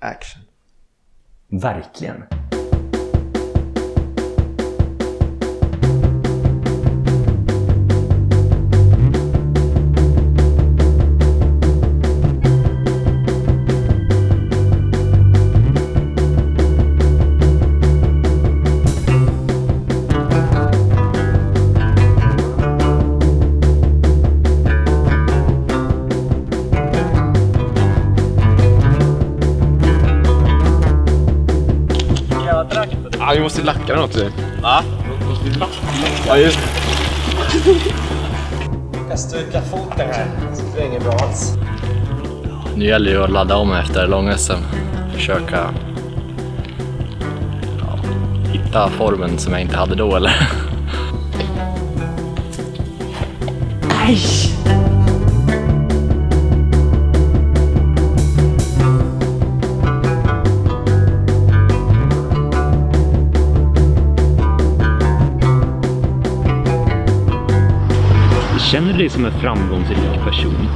Action. Verkligen. Ja, vi måste lacka den också. Va? Ja, just Jag stukar foten här, det är inget bra alls. Nu gäller det att ladda om efter lång-SM. Försöka ja, hitta formen som jag inte hade då eller? Känner du dig som en framgångsrik person?